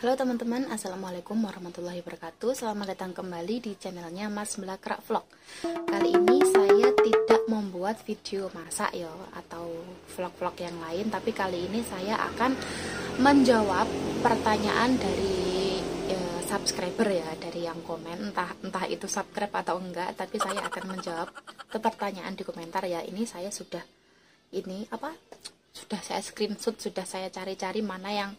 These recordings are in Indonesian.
Halo teman-teman, Assalamualaikum warahmatullahi wabarakatuh. Selamat datang kembali di channelnya Mas Melakrak Vlog. Kali ini saya tidak membuat video masak ya Atau vlog-vlog yang lain Tapi kali ini saya akan menjawab pertanyaan dari ya, subscriber ya Dari yang komen, entah, entah itu subscribe atau enggak Tapi saya akan menjawab ke pertanyaan di komentar ya. Ini saya sudah, ini apa? Sudah saya screenshot, sudah saya cari-cari mana yang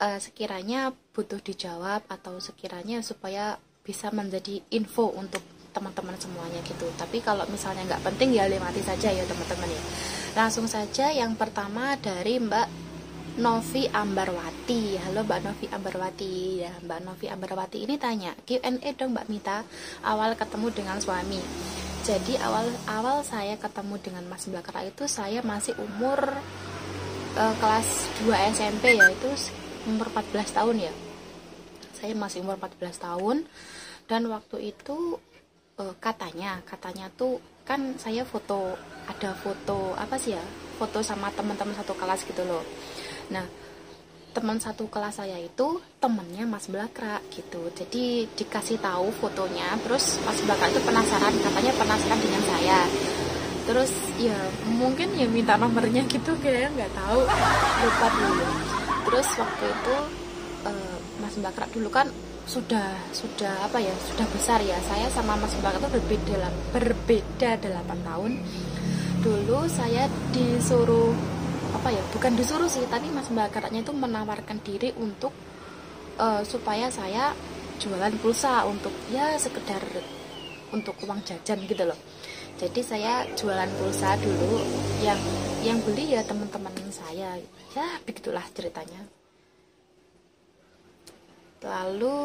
uh, sekiranya butuh dijawab atau sekiranya supaya bisa menjadi info untuk teman-teman semuanya gitu. Tapi kalau misalnya nggak penting ya lewati saja ya teman-teman ya. Langsung saja yang pertama dari Mbak Novi Ambarwati. Halo Mbak Novi Ambarwati. Ya Mbak Novi Ambarwati ini tanya Q&A dong Mbak Mita. Awal ketemu dengan suami. Jadi awal awal saya ketemu dengan Mas Blakra itu saya masih umur uh, kelas 2 SMP ya itu umur 14 tahun ya. Saya masih umur 14 tahun. Dan waktu itu uh, katanya katanya tuh kan saya foto ada foto apa sih ya foto sama teman-teman satu kelas gitu loh. Nah teman satu kelas saya itu temennya Mas Blakra gitu. Jadi dikasih tahu fotonya terus Mas Blakra itu penasaran katanya penasaran dengan saya. Terus ya mungkin ya minta nomornya gitu kayak nggak tahu lupa dulu terus waktu itu uh, Mas Bakrak dulu kan sudah sudah apa ya sudah besar ya. Saya sama Mas Bakrak itu berbeda berbeda 8 tahun. Dulu saya disuruh apa ya bukan disuruh sih tapi Mas Bakraknya itu menawarkan diri untuk uh, supaya saya jualan pulsa untuk ya sekedar untuk uang jajan gitu loh. Jadi saya jualan pulsa dulu yang yang beli ya teman-teman saya. Ya begitulah ceritanya. Lalu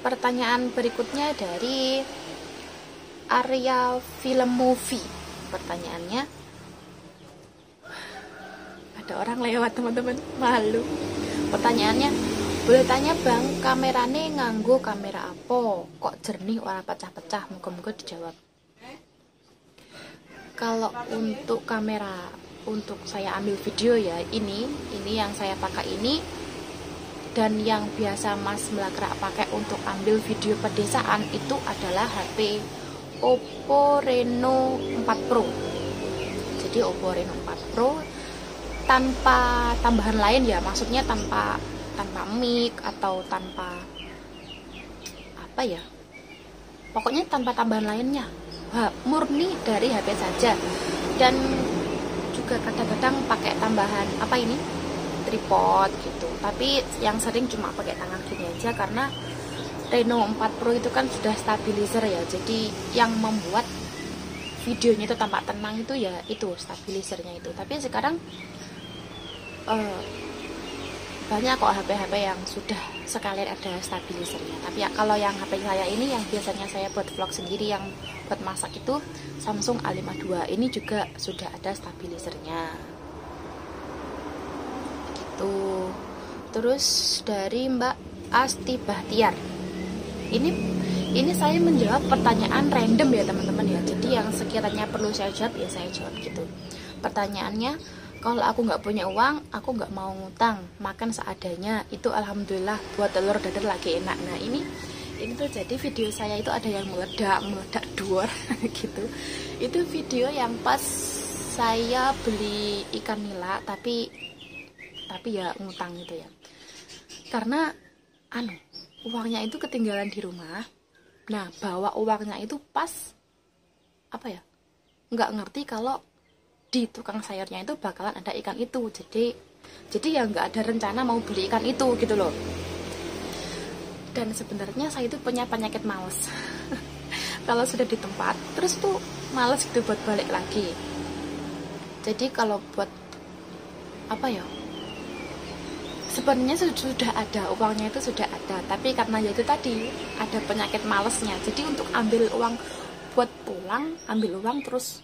pertanyaan berikutnya dari Arya Film Movie. Pertanyaannya ada orang lewat teman-teman? Malu. Pertanyaannya boleh tanya bang kameranya nganggo kamera apa? Kok jernih orang pecah-pecah? Moga-moga dijawab kalau untuk kamera untuk saya ambil video ya ini ini yang saya pakai ini. Dan yang biasa Mas Melakrak pakai untuk ambil video pedesaan itu adalah HP Oppo Reno 4 Pro. Jadi Oppo Reno 4 Pro tanpa tambahan lain ya maksudnya tanpa tanpa mic atau tanpa apa ya? Pokoknya tanpa tambahan lainnya murni dari HP saja. Dan juga kadang-kadang pakai tambahan apa ini? Tripod gitu. Tapi yang sering cuma pakai tangan gini aja karena Reno 4 Pro itu kan sudah stabilizer ya. Jadi yang membuat videonya itu tampak tenang itu ya itu stabilizernya itu. Tapi sekarang uh, banyak kok HP-HP yang sudah sekalian ada stabilizernya tapi ya kalau yang HP saya ini yang biasanya saya buat vlog sendiri yang buat masak itu Samsung A52 ini juga sudah ada stabilizernya gitu. Terus dari Mbak Asti Bahtiar. Ini ini saya menjawab pertanyaan random ya teman-teman ya. Jadi yang sekiranya perlu saya jawab ya saya jawab gitu. Pertanyaannya kalau aku nggak punya uang aku nggak mau ngutang. Makan seadanya. Itu alhamdulillah buat telur dadar lagi enak. Nah ini ini tuh jadi video saya itu ada yang meledak meledak dua gitu. Itu video yang pas saya beli ikan nila tapi tapi ya ngutang gitu ya. Karena anu uangnya itu ketinggalan di rumah. Nah bawa uangnya itu pas apa ya nggak ngerti kalau di tukang sayurnya itu bakalan ada ikan itu. Jadi jadi ya nggak ada rencana mau beli ikan itu gitu loh. Dan sebenarnya saya itu punya penyakit males. Kalau sudah di tempat terus tuh males gitu buat balik lagi. Jadi kalau buat apa ya sebenarnya sudah ada uangnya itu sudah ada. Tapi karena ya itu tadi ada penyakit malesnya. Jadi untuk ambil uang buat pulang ambil uang terus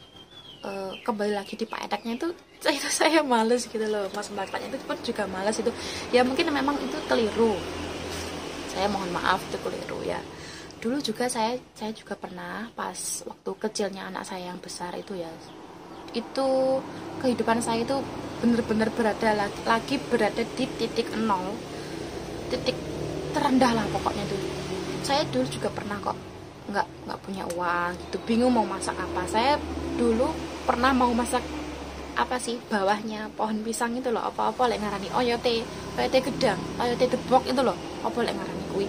uh, kembali lagi di paedaknya itu itu saya males gitu loh. Mas mbaknya itu pun juga males itu. Ya mungkin memang itu keliru. Saya mohon maaf itu keliru ya. Dulu juga saya saya juga pernah pas waktu kecilnya anak saya yang besar itu ya. Itu kehidupan saya itu benar-benar berada lagi, lagi berada di titik nol titik terendah lah pokoknya tuh saya dulu juga pernah kok nggak nggak punya uang gitu bingung mau masak apa. Saya dulu pernah mau masak apa sih bawahnya pohon pisang itu loh apa-apa lek ngarani. Oyote oyote gedang oyote debok itu loh apa lek ngarani kui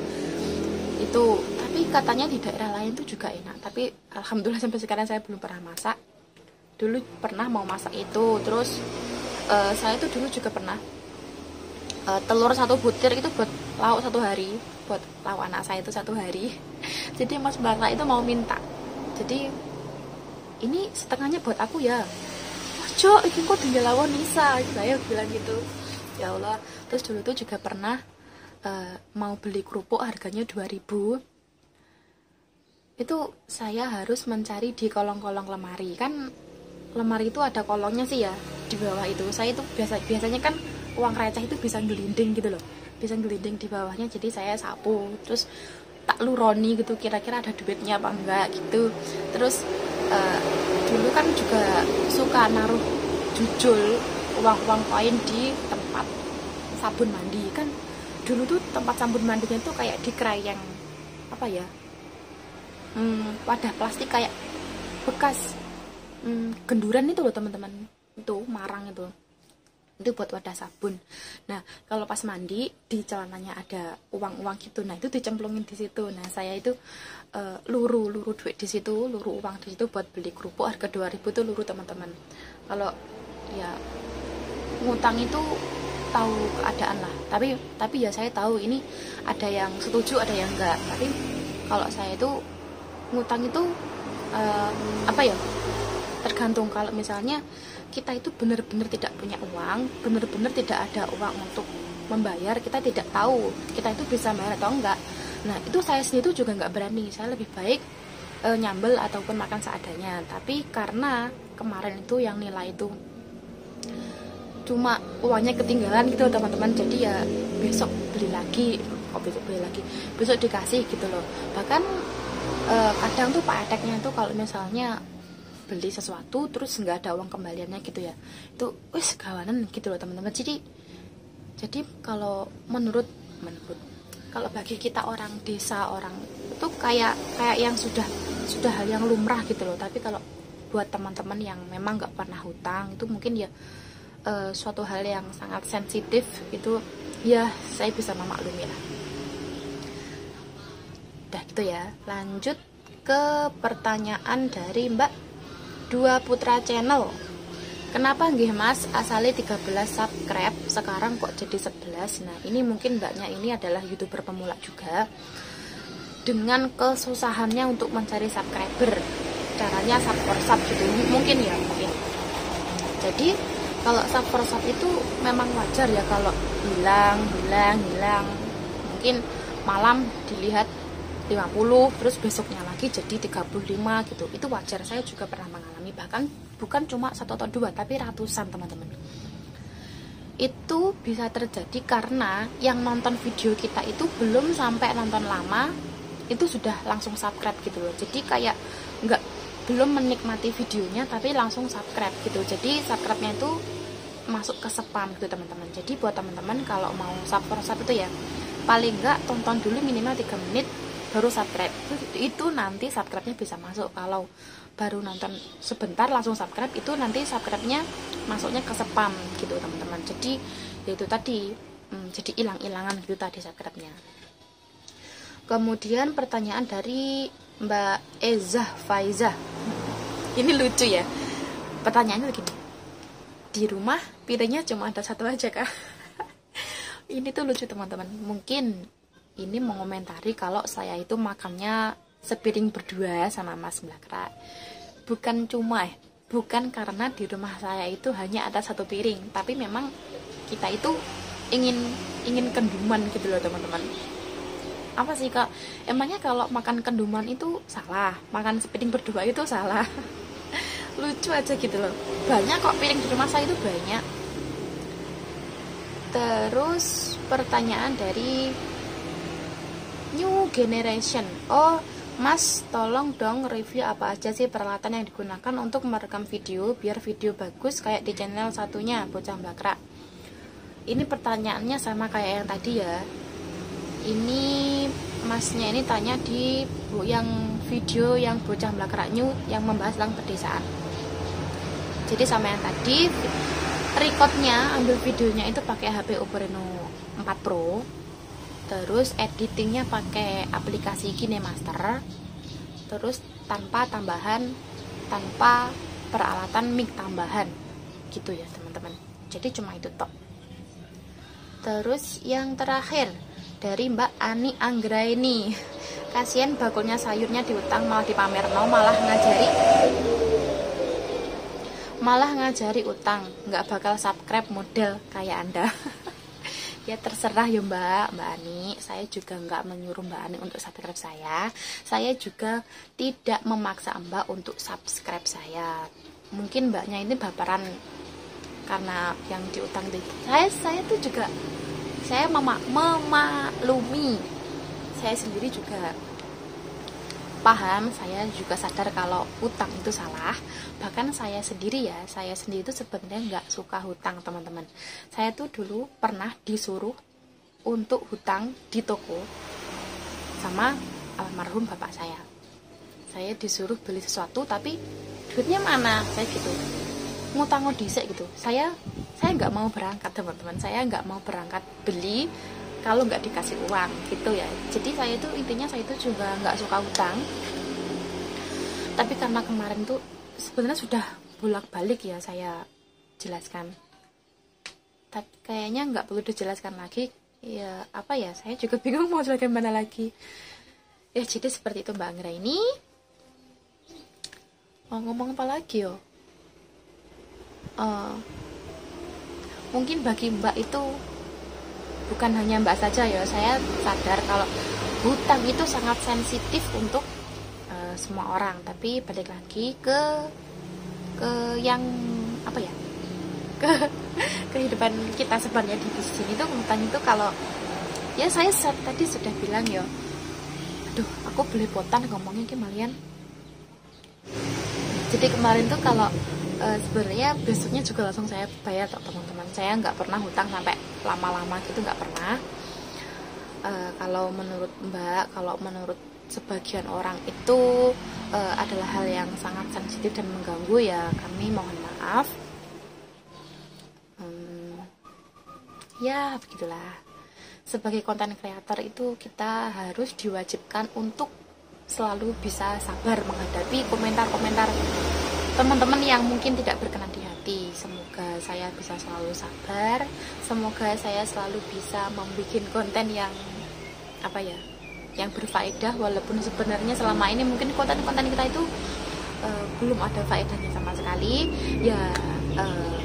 itu tapi katanya di daerah lain tuh juga enak tapi alhamdulillah sampai sekarang saya belum pernah masak. Dulu pernah mau masak itu terus uh, saya tuh dulu juga pernah uh, telur satu butir itu buat lauk satu hari buat lauk anak saya itu satu hari. Jadi mas Bara itu mau minta. Jadi ini setengahnya buat aku ya. Cok, ini kok tinggal lawan Nisa? Saya bilang gitu. Ya Allah. Terus dulu tuh juga pernah uh, mau beli kerupuk harganya 2000 itu saya harus mencari di kolong-kolong lemari. Kan lemari itu ada kolongnya sih ya di bawah itu. Saya itu biasa biasanya kan uang receh itu bisa gelinding gitu loh. Bisa gelinding di bawahnya jadi saya sapu. Terus tak luroni gitu kira-kira ada duitnya apa enggak gitu. Terus uh, dulu kan juga suka naruh jujul uang-uang koin di tempat sabun mandi. Kan dulu tuh tempat sabun mandinya tuh kayak di yang apa ya? Hmm, wadah plastik kayak bekas. Hmm, genduran itu loh teman-teman. Itu marang itu itu buat wadah sabun. Nah, kalau pas mandi di celananya ada uang-uang gitu. Nah, itu dicemplungin di situ. Nah, saya itu uh, luru luru duit di situ, luru uang di situ buat beli kerupuk harga 2000 itu luru teman-teman. Kalau ya ngutang itu tahu keadaan lah. Tapi tapi ya saya tahu ini ada yang setuju, ada yang enggak. Tapi kalau saya itu ngutang itu uh, apa ya? Tergantung kalau misalnya kita itu benar-benar tidak punya uang, benar-benar tidak ada uang untuk membayar, kita tidak tahu kita itu bisa bayar atau enggak. Nah, itu saya sendiri juga nggak berani. Saya lebih baik e, nyambel ataupun makan seadanya. Tapi karena kemarin itu yang nilai itu cuma uangnya ketinggalan gitu teman-teman. Jadi ya besok beli lagi, besok beli lagi, besok dikasih gitu loh. Bahkan e, kadang tuh pak adeknya tuh kalau misalnya beli sesuatu terus nggak ada uang kembaliannya gitu ya. Itu wis kawanan gitu loh teman-teman. Jadi jadi kalau menurut menurut kalau bagi kita orang desa orang itu kayak kayak yang sudah sudah hal yang lumrah gitu loh. Tapi kalau buat teman-teman yang memang nggak pernah hutang itu mungkin ya uh, suatu hal yang sangat sensitif itu ya saya bisa memaklumi lah. Udah gitu ya. Lanjut ke pertanyaan dari Mbak dua putra channel. Kenapa nggih mas? Asalnya 13 subscribe sekarang kok jadi 11 nah ini mungkin mbaknya ini adalah youtuber pemula juga. Dengan kesusahannya untuk mencari subscriber caranya sub for sub gitu. Mungkin ya mungkin. Jadi kalau sub for sub itu memang wajar ya kalau hilang hilang hilang. Mungkin malam dilihat 50 terus besoknya lagi jadi 35 gitu. Itu wajar saya juga pernah mengalami. Bahkan bukan cuma satu atau dua tapi ratusan teman-teman. Itu bisa terjadi karena yang nonton video kita itu belum sampai nonton lama itu sudah langsung subscribe gitu loh. Jadi kayak nggak belum menikmati videonya tapi langsung subscribe gitu. Jadi subscribe-nya itu masuk ke spam gitu teman-teman. Jadi buat teman-teman kalau mau subscribe itu ya paling nggak tonton dulu minimal 3 menit baru subscribe. Itu nanti subscribe-nya bisa masuk. Kalau baru nonton sebentar langsung subscribe itu nanti subscribe-nya masuknya ke spam gitu teman-teman. Jadi ya itu tadi hmm, jadi hilang-hilangan gitu tadi subscribe-nya. Kemudian pertanyaan dari Mbak Eza Faiza ini lucu ya. Pertanyaannya begini. Di rumah piringnya cuma ada satu aja kak. Ini tuh lucu teman-teman. Mungkin ini mengomentari kalau saya itu makannya sepiring berdua sama Mas Blakra. Bukan cuma eh, bukan karena di rumah saya itu hanya ada satu piring, tapi memang kita itu ingin ingin kenduman gitu loh teman-teman. Apa sih kak? Emangnya kalau makan kenduman itu salah, makan sepiring berdua itu salah. Lucu aja gitu loh. Banyak kok piring di rumah saya itu banyak. Terus pertanyaan dari new generation oh Mas, tolong dong review apa aja sih peralatan yang digunakan untuk merekam video biar video bagus kayak di channel satunya Bocah Bakra. Ini pertanyaannya sama kayak yang tadi ya. ini masnya ini tanya di yang video yang bocah belakraknya yang membahas tentang pedesaan jadi sama yang tadi recordnya ambil videonya itu pakai HP Oppo Reno 4 Pro terus editingnya pakai aplikasi KineMaster. Terus tanpa tambahan tanpa peralatan mic tambahan. Gitu ya teman-teman. Jadi cuma itu tok. Terus yang terakhir dari Mbak Ani Anggraini. Kasihan bakulnya sayurnya diutang malah dipamer no malah ngajari. Malah ngajari utang. Nggak bakal subscribe model kayak anda ya terserah ya mbak mbak Ani. Saya juga nggak menyuruh mbak Ani untuk subscribe saya. Saya juga tidak memaksa mbak untuk subscribe saya. Mungkin mbaknya ini baperan karena yang diutang itu saya saya tuh juga saya memak memaklumi saya sendiri juga paham saya juga sadar kalau hutang itu salah. Bahkan saya sendiri ya saya sendiri itu sebenarnya nggak suka hutang teman-teman. Saya tuh dulu pernah disuruh untuk hutang di toko sama almarhum bapak saya. Saya disuruh beli sesuatu tapi duitnya mana? Saya gitu. Ngutang ngodisek gitu. Saya saya nggak mau berangkat teman-teman. Saya nggak mau berangkat beli kalau nggak dikasih uang gitu ya. Jadi saya itu intinya saya itu juga nggak suka hutang tapi karena kemarin tuh sebenarnya sudah bolak-balik ya saya jelaskan. Tapi kayaknya nggak perlu dijelaskan lagi. Ya apa ya saya juga bingung mau jelaskan mana lagi. Ya jadi seperti itu mbak Anggra ini. Mau ngomong apa lagi yo? Uh, mungkin bagi mbak itu bukan hanya mbak saja ya saya sadar kalau hutang itu sangat sensitif untuk uh, semua orang. Tapi balik lagi ke ke yang apa ya ke kehidupan kita sebenarnya di sini itu hutang itu kalau ya saya tadi sudah bilang ya aduh aku beli potan ngomongnya kemalian jadi kemarin tuh kalau uh, sebenarnya besoknya juga langsung saya bayar teman-teman. Saya nggak pernah hutang sampai lama-lama gitu nggak pernah. Uh, kalau menurut mbak kalau menurut sebagian orang itu uh, adalah hal yang sangat sensitif dan mengganggu ya kami mohon maaf. Um, ya begitulah. Sebagai konten kreator itu kita harus diwajibkan untuk selalu bisa sabar menghadapi komentar-komentar teman-teman yang mungkin tidak berkenan di hati. Semoga saya bisa selalu sabar. Semoga saya selalu bisa membuat konten yang apa ya, yang berfaedah. Walaupun sebenarnya selama ini mungkin konten-konten kita itu uh, belum ada faedahnya sama sekali. Ya uh,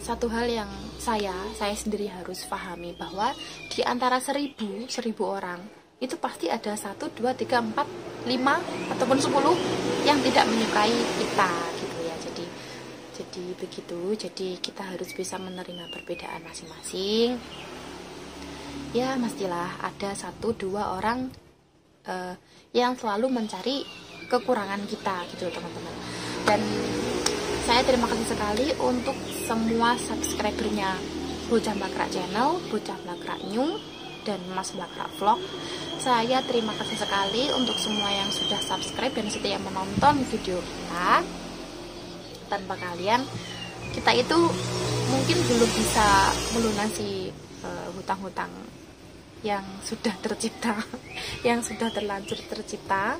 satu hal yang saya saya sendiri harus pahami bahwa di antara seribu seribu orang itu pasti ada satu dua tiga empat lima ataupun sepuluh yang tidak menyukai kita gitu ya. Jadi jadi begitu. Jadi kita harus bisa menerima perbedaan masing-masing. Ya mestilah ada satu dua orang uh, yang selalu mencari kekurangan kita gitu teman-teman. Dan saya terima kasih sekali untuk semua subscribernya Bocah Bakrak Channel, Bocah Bakrak New, dan Mas Bakrak Vlog saya terima kasih sekali untuk semua yang sudah subscribe dan setia menonton video kita. Tanpa kalian, kita itu mungkin belum bisa melunasi eh, hutang-hutang uh, yang sudah tercipta, yang sudah terlanjur tercipta.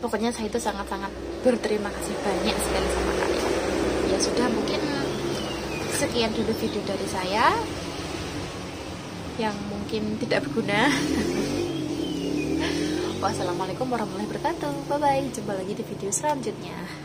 Pokoknya saya itu sangat-sangat berterima kasih banyak sekali sama kalian. Ya sudah mungkin sekian dulu video dari saya yang mungkin tidak berguna. Wassalamualaikum warahmatullahi wabarakatuh. Bye bye jumpa lagi di video selanjutnya